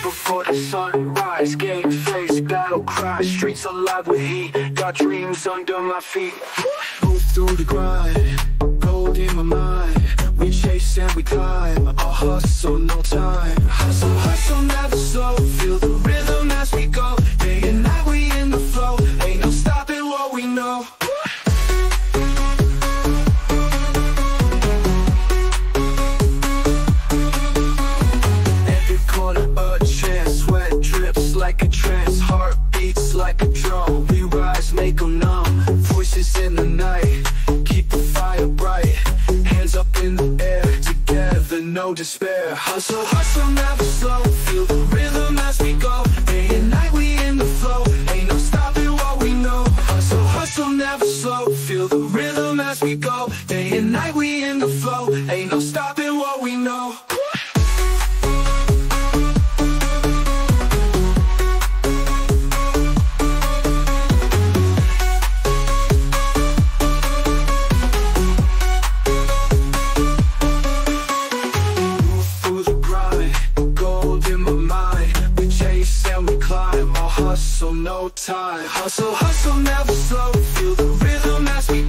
Before the sunrise, game face, battle cry. Streets alive with heat, got dreams under my feet. Move through the grind, gold in my mind. We chase and we climb, our hustle, no time despair. Hustle, hustle, never slow. Feel the rhythm as we go. Day and night, we in the flow. Ain't no stopping what we know. Hustle, hustle, never slow. Feel the rhythm as we go. Day and night, we in the flow. Ain't no stopping what we know. no time. Hustle, hustle, never slow. Feel the rhythm as we